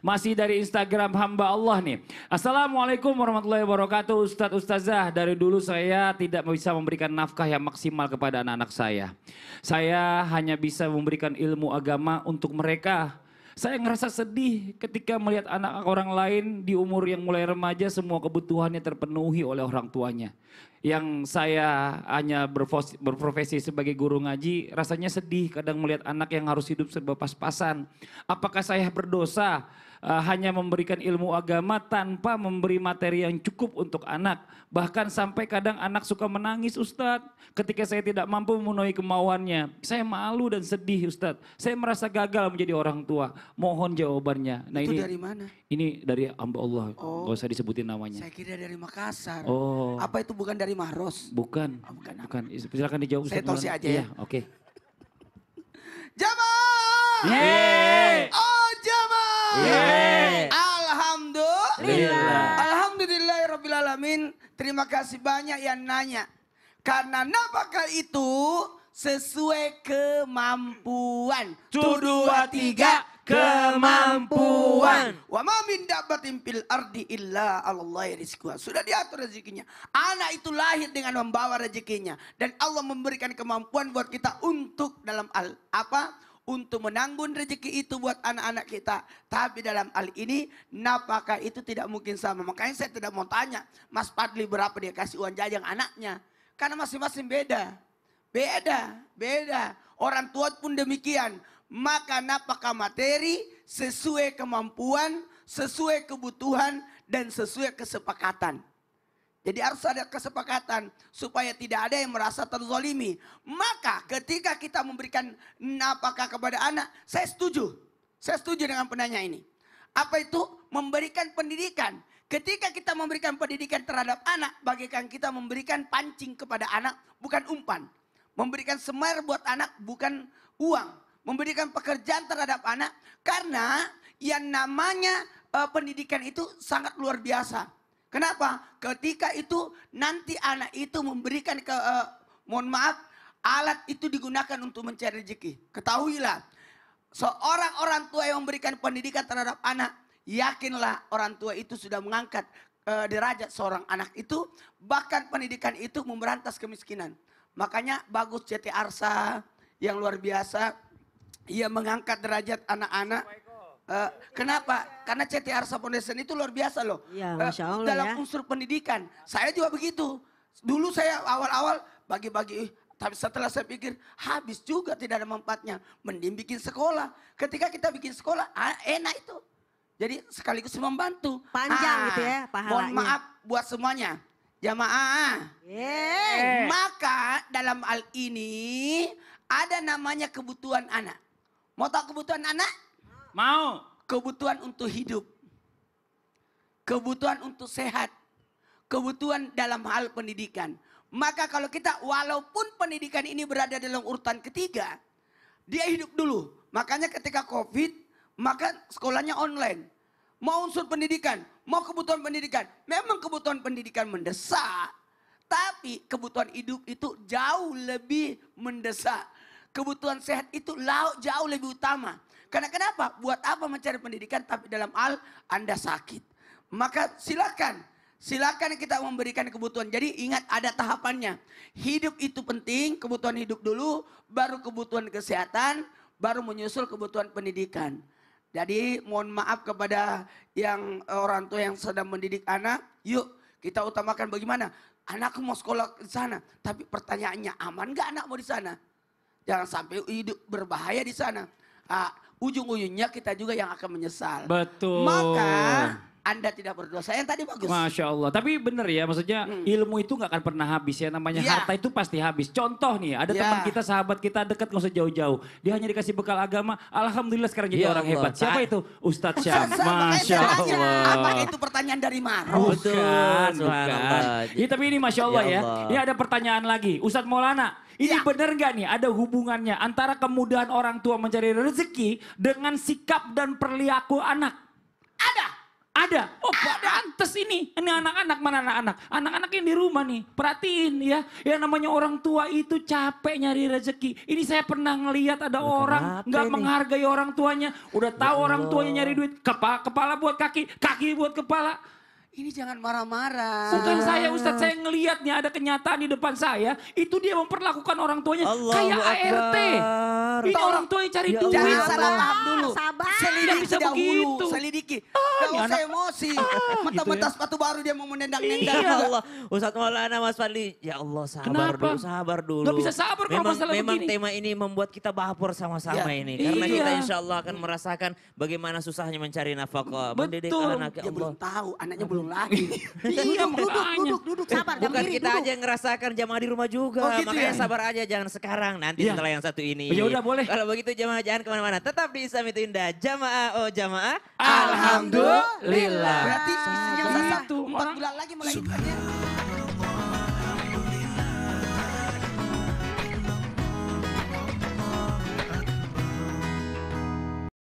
Masih dari Instagram hamba Allah nih. Assalamualaikum warahmatullahi wabarakatuh Ustadz Ustazah. Dari dulu saya tidak bisa memberikan nafkah yang maksimal kepada anak-anak saya. Saya hanya bisa memberikan ilmu agama untuk mereka. Saya ngerasa sedih ketika melihat anak orang lain di umur yang mulai remaja semua kebutuhannya terpenuhi oleh orang tuanya. Yang saya hanya berfos- berprofesi sebagai guru ngaji, rasanya sedih kadang melihat anak yang harus hidup serba pas-pasan. Apakah saya berdosa uh, hanya memberikan ilmu agama tanpa memberi materi yang cukup untuk anak? Bahkan sampai kadang anak suka menangis Ustadz ketika saya tidak mampu memenuhi kemauannya. Saya malu dan sedih Ustadz. Saya merasa gagal menjadi orang tua. Mohon jawabannya. Nah itu ini dari mana? ini dari hamba Allah. Oh. Gak usah disebutin namanya. Saya kira dari Makassar. Oh. Apa itu bukan dari Mahros? Bukan. Oh, bukan. Bukan. Silakan dijawab Saya tosi aja ya. Iya, oke. Jamaah! Yeay. Oh jamaah! Yeay. Alhamdulillah. Alhamdulillahirrahmanirrahim. Terima kasih banyak yang nanya. Karena nafkah itu sesuai kemampuan. Tuh, dua, tiga, kemampuan. Wa ma min dabbatin ardi illa Allah rizquha. Sudah diatur rezekinya. Anak itu lahir dengan membawa rezekinya dan Allah memberikan kemampuan buat kita untuk dalam al apa? Untuk menanggung rezeki itu buat anak-anak kita. Tapi dalam hal ini nafkah itu tidak mungkin sama. Makanya saya tidak mau tanya Mas Padli berapa dia kasih uang jajan anaknya. Karena masing-masing beda. Beda, beda. Orang tua pun demikian. Maka napakah materi sesuai kemampuan, sesuai kebutuhan, dan sesuai kesepakatan. Jadi harus ada kesepakatan supaya tidak ada yang merasa terzolimi. Maka ketika kita memberikan napakah kepada anak, saya setuju. Saya setuju dengan penanya ini. Apa itu? Memberikan pendidikan. Ketika kita memberikan pendidikan terhadap anak, bagaikan kita memberikan pancing kepada anak, bukan umpan. Memberikan semar buat anak, bukan uang. Memberikan pekerjaan terhadap anak, karena yang namanya eh, pendidikan itu sangat luar biasa. Kenapa? Ketika itu nanti anak itu memberikan ke, eh, mohon maaf, alat itu digunakan untuk mencari rezeki. Ketahuilah, seorang orang tua yang memberikan pendidikan terhadap anak, yakinlah orang tua itu sudah mengangkat eh, derajat seorang anak itu, bahkan pendidikan itu memberantas kemiskinan. Makanya bagus CT Arsa yang luar biasa, ia mengangkat derajat anak-anak. Eh, kenapa? Karena CT Arsa Foundation itu luar biasa loh. Iya, Eh, Masya Allah dalam ya. unsur pendidikan. Saya juga begitu. Dulu saya awal-awal bagi-bagi, "Ih, tapi setelah saya pikir habis juga tidak ada manfaatnya. Mending bikin sekolah. Ketika kita bikin sekolah, ah, enak itu. Jadi sekaligus membantu. Panjang Ah, gitu ya Mohon pahalanya. maaf buat semuanya. Jamaah. Yeay. Maka dalam hal ini ada namanya kebutuhan anak. Mau tahu kebutuhan anak? Mau. Kebutuhan untuk hidup. Kebutuhan untuk sehat. Kebutuhan dalam hal pendidikan. Maka kalau kita walaupun pendidikan ini berada dalam urutan ketiga. Dia hidup dulu. Makanya ketika covid maka sekolahnya online. Mau unsur pendidikan, mau kebutuhan pendidikan. Memang kebutuhan pendidikan mendesak. Tapi kebutuhan hidup itu jauh lebih mendesak. Kebutuhan sehat itu lau- jauh lebih utama. Karena kenapa? Buat apa mencari pendidikan tapi dalam hal Anda sakit. Maka silakan. Silakan kita memberikan kebutuhan. Jadi ingat ada tahapannya. Hidup itu penting, kebutuhan hidup dulu, baru kebutuhan kesehatan, baru menyusul kebutuhan pendidikan. Jadi mohon maaf kepada yang eh, orang tua yang sedang mendidik anak, yuk kita utamakan bagaimana. Anakku mau sekolah di sana, tapi pertanyaannya aman nggak anak mau di sana? Jangan sampai hidup berbahaya di sana. Ah, ujung-ujungnya kita juga yang akan menyesal. Betul. Maka Anda tidak berdosa. Yang tadi bagus. Masya Allah. Tapi bener ya, maksudnya Hmm. ilmu itu nggak akan pernah habis ya. Namanya Iya. harta itu pasti habis. Contoh nih, ada Iya. teman kita, sahabat kita dekat nggak usah jauh-jauh. Dia hanya dikasih bekal agama. Alhamdulillah sekarang jadi Ya orang Allah. hebat. Siapa Tak- itu? Ustadz Syam. Masya Allah. Apakah itu pertanyaan dari? Betul, Bukan, bukan. Ya, tapi ini Masya Allah Ya ya. Allah. Ini ada pertanyaan lagi. Ustadz Maulana, ini Ya. benar nggak nih ada hubungannya antara kemudahan orang tua mencari rezeki dengan sikap dan perilaku anak? Ada. Oh pantes ini. Ini anak-anak mana anak-anak? Anak-anak yang di rumah nih. Perhatiin ya. Yang namanya orang tua itu capek nyari rezeki. Ini saya pernah ngelihat ada orang nggak menghargai orang tuanya. Udah tahu orang tuanya nyari duit. Kepala, kepala buat kaki, kaki buat kepala. Ini jangan marah-marah. Bukan saya Ustadz, saya ngelihat nih ada kenyataan di depan saya. Itu dia memperlakukan orang tuanya Allahu kayak ART. Ini orang tuanya cari Ya duit. Jangan Allah. salah paham dulu. Sabar. Selidiki bisa dahulu, begitu. selidiki. Ah, Gak usah emosi. Ah, Mentah-mentah gitu ya. sepatu baru dia mau menendang-nendang. Iya. Ya Allah, Ustadz Maulana Mas Fadli, ya Allah sabar Kenapa? dulu, sabar dulu. Nggak bisa sabar kalau memang, masalah Memang begini. tema ini membuat kita baper sama-sama Ya. ini. Karena Iya. kita insya Allah akan merasakan bagaimana susahnya mencari nafkah, mendidik Betul. anak, ya Dia Allah. belum tahu, anaknya belum lahir. Iya Duduk, duduk, makanya. duduk, duduk, sabar. Bukan kita duduk. aja yang ngerasakan jamaah di rumah juga. Oh, gitu Makanya ya? sabar aja, jangan sekarang. Nanti Iya. setelah yang satu ini. Ya udah, boleh. Kalau begitu jamaah jangan ke mana-mana. Tetap di Islam itu indah. Jamaah, oh jamaah. Alhamdulillah. Berarti sah. Gitu, Empat bulan lagi melahirkannya.